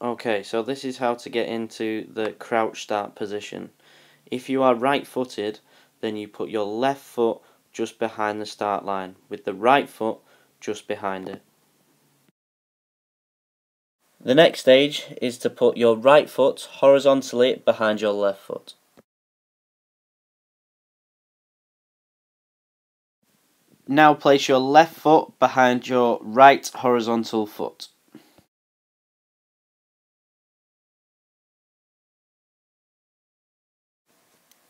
Okay, so this is how to get into the crouch start position. If you are right footed, then you put your left foot just behind the start line, with the right foot just behind it. The next stage is to put your right foot horizontally behind your left foot. Now place your left foot behind your right horizontal foot.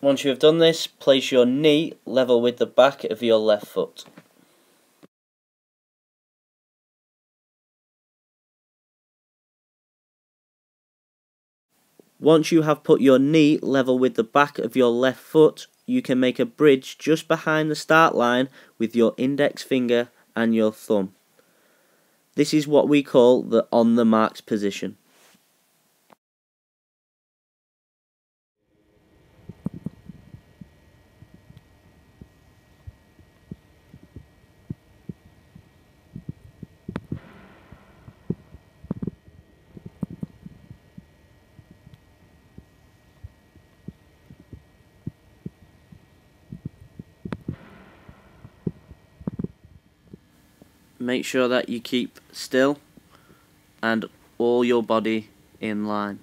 Once you have done this, place your knee level with the back of your left foot. Once you have put your knee level with the back of your left foot, you can make a bridge just behind the start line with your index finger and your thumb. This is what we call the on the marks position. Make sure that you keep still and all your body in line.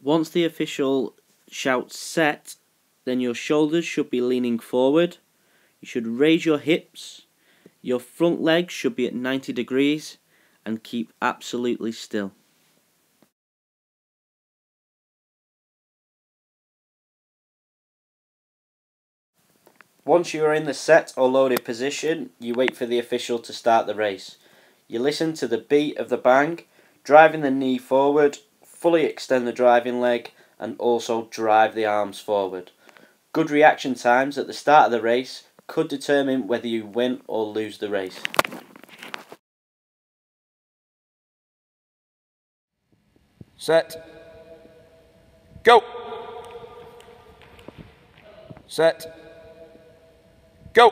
Once the official shouts set, then your shoulders should be leaning forward. You should raise your hips. Your front legs should be at 90 degrees and keep absolutely still. Once you are in the set or loaded position, you wait for the official to start the race. You listen to the beat of the bang, driving the knee forward, fully extend the driving leg, and also drive the arms forward. Good reaction times at the start of the race could determine whether you win or lose the race. Set. Go. Set. Go.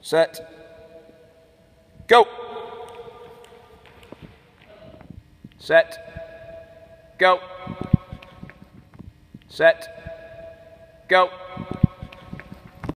Set. Go. Set. Go. Set. Go.